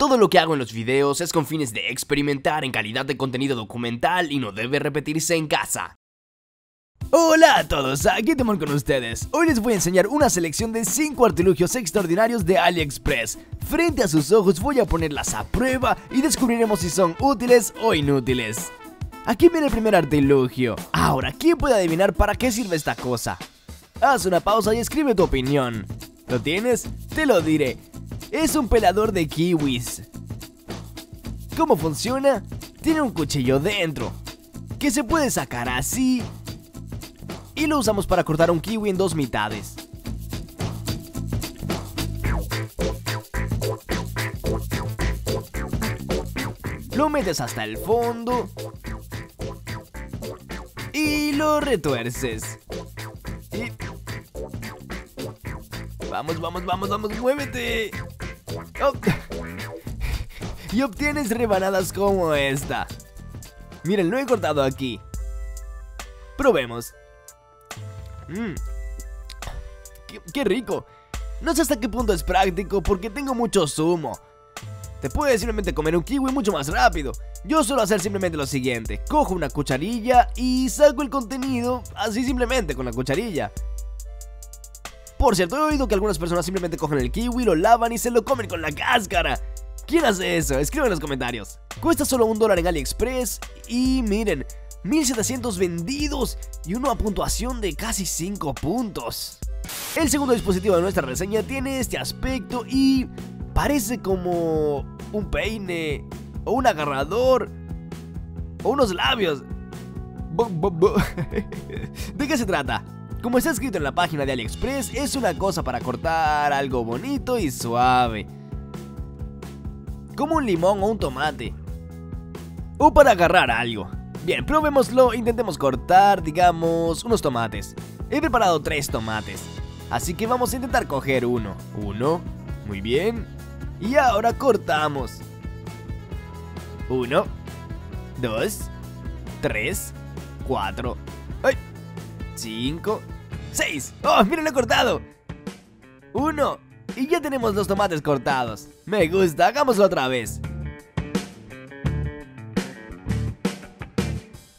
Todo lo que hago en los videos es con fines de experimentar en calidad de contenido documental y no debe repetirse en casa. Hola a todos, aquí Temor con ustedes. Hoy les voy a enseñar una selección de 5 artilugios extraordinarios de AliExpress. Frente a sus ojos voy a ponerlas a prueba y descubriremos si son útiles o inútiles. Aquí viene el primer artilugio. Ahora, ¿quién puede adivinar para qué sirve esta cosa? Haz una pausa y escribe tu opinión. ¿Lo tienes? Te lo diré. Es un pelador de kiwis. ¿Cómo funciona? Tiene un cuchillo dentro, que se puede sacar así y lo usamos para cortar un kiwi en dos mitades. Lo metes hasta el fondo y lo retuerces. Vamos, vamos, vamos, vamos, muévete. Y obtienes rebanadas como esta. Miren, lo he cortado aquí. Probemos. Mmm. Qué, rico. No sé hasta qué punto es práctico porque tengo mucho zumo. Te puedes simplemente comer un kiwi mucho más rápido. Yo suelo hacer simplemente lo siguiente. Cojo una cucharilla y saco el contenido así simplemente con la cucharilla. Por cierto, he oído que algunas personas simplemente cogen el kiwi, lo lavan y se lo comen con la cáscara. ¿Quién hace eso? Escribe en los comentarios. Cuesta solo un dólar en AliExpress y miren, 1700 vendidos y una puntuación de casi 5 puntos. El segundo dispositivo de nuestra reseña tiene este aspecto y parece como un peine o un agarrador o unos labios. ¿De qué se trata? Como está escrito en la página de AliExpress, es una cosa para cortar algo bonito y suave. Como un limón o un tomate. O para agarrar algo. Bien, probémoslo, intentemos cortar, digamos, unos tomates. He preparado tres tomates, así que vamos a intentar coger uno. Uno, muy bien. Y ahora cortamos. Uno, dos, tres, cuatro, ¡ay! cinco, seis. ¡Oh, miren, lo he cortado! Uno, y ya tenemos los tomates cortados. Me gusta, hagámoslo otra vez.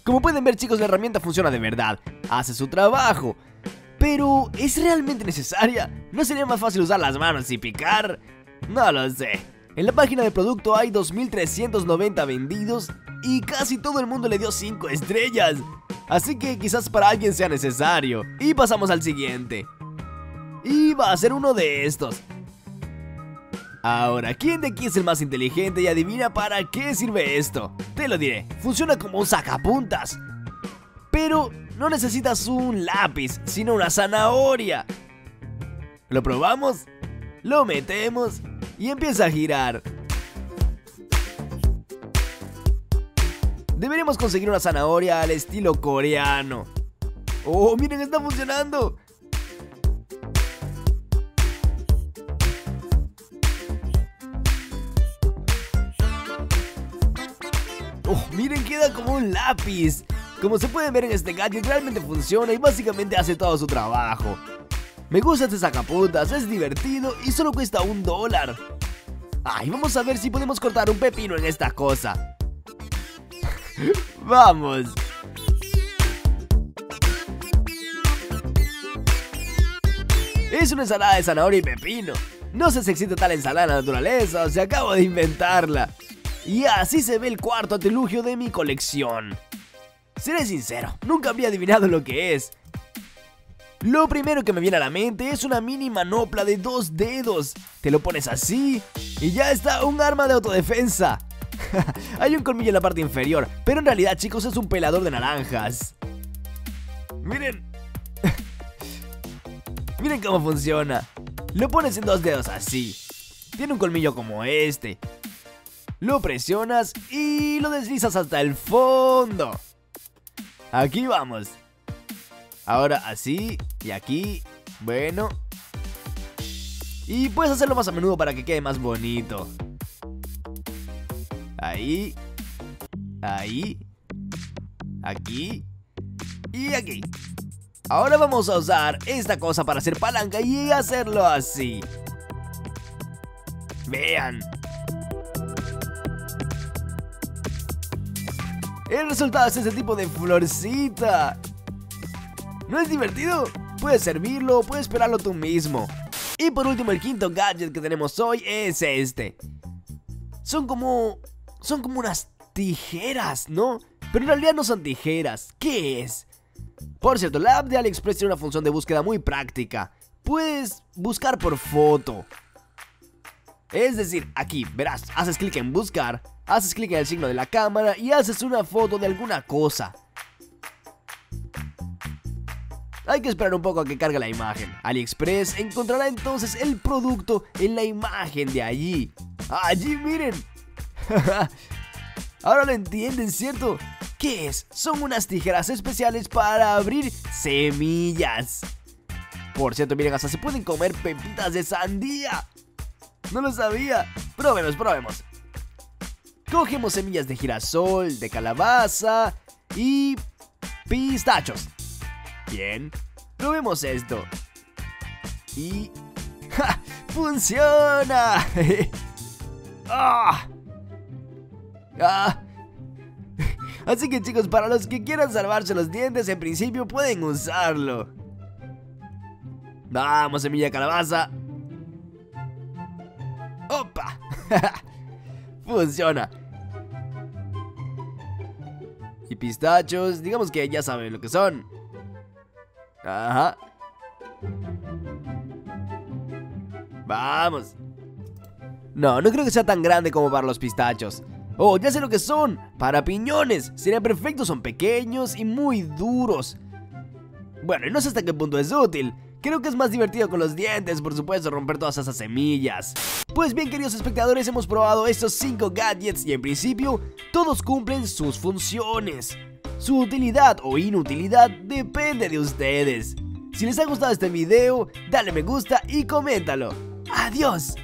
Como pueden ver chicos, la herramienta funciona de verdad, hace su trabajo. Pero, ¿es realmente necesaria? ¿No sería más fácil usar las manos y picar? No lo sé. En la página de producto hay 2390 vendidos y casi todo el mundo le dio 5 estrellas. Así que quizás para alguien sea necesario. Y pasamos al siguiente. Y va a ser uno de estos. Ahora, ¿quién de aquí es el más inteligente y adivina para qué sirve esto? Te lo diré, funciona como un sacapuntas. Pero no necesitas un lápiz, sino una zanahoria. ¿Lo probamos? Lo metemos y empieza a girar. Deberíamos conseguir una zanahoria al estilo coreano. ¡Oh, miren, está funcionando! Oh, miren, queda como un lápiz. Como se puede ver en este gadget, realmente funciona y básicamente hace todo su trabajo. Me gusta este sacapuntas, es divertido y solo cuesta un dólar. Ay, vamos a ver si podemos cortar un pepino en esta cosa. ¡Vamos! Es una ensalada de zanahoria y pepino. No sé si existe tal ensalada en la naturaleza o si acabo de inventarla. Y así se ve el cuarto artilugio de mi colección. Seré sincero, nunca habría adivinado lo que es. Lo primero que me viene a la mente es una mini manopla de dos dedos. Te lo pones así y ya está un arma de autodefensa. Hay un colmillo en la parte inferior, pero en realidad chicos es un pelador de naranjas. Miren. Miren cómo funciona. Lo pones en dos dedos así. Tiene un colmillo como este lo presionas y lo deslizas hasta el fondo. Aquí vamos. Ahora así y aquí. Bueno. Y puedes hacerlo más a menudo para que quede más bonito. Ahí. Ahí. Aquí. Y aquí. Ahora vamos a usar esta cosa para hacer palanca y hacerlo así. Vean. El resultado es este tipo de florcita. ¿No es divertido? Puedes servirlo, puedes esperarlo tú mismo. Y por último, el quinto gadget que tenemos hoy es este. Son como son como unas tijeras, ¿no? Pero en realidad no son tijeras. ¿Qué es? Por cierto, la app de AliExpress tiene una función de búsqueda muy práctica. Puedes buscar por foto. Es decir, aquí, verás, haces clic en buscar, haces clic en el signo de la cámara y haces una foto de alguna cosa. Hay que esperar un poco a que cargue la imagen. AliExpress encontrará entonces el producto en la imagen de allí. Allí, miren. Ahora lo entienden, ¿cierto? ¿Qué es? Son unas tijeras especiales para abrir semillas. Por cierto, miren, hasta se pueden comer pepitas de sandía. No lo sabía. Probemos, probemos. Cogemos semillas de girasol, de calabaza y pistachos. Bien, probemos esto. Y... ¡Ja! ¡Funciona! ¡Ah! ¡Ah! Así que chicos, para los que quieran salvarse los dientes, en principio pueden usarlo. Vamos, semilla calabaza. ¡Opa! Funciona. Y pistachos, digamos que ya saben lo que son. Ajá. Vamos. No, no creo que sea tan grande como para los pistachos. Oh, ya sé lo que son. Para piñones. Sería perfecto, son pequeños y muy duros. Bueno, y no sé hasta qué punto es útil. Creo que es más divertido con los dientes, por supuesto, romper todas esas semillas. Pues bien, queridos espectadores, hemos probado estos 5 gadgets y en principio todos cumplen sus funciones. Su utilidad o inutilidad depende de ustedes. Si les ha gustado este video, dale me gusta y coméntalo. ¡Adiós!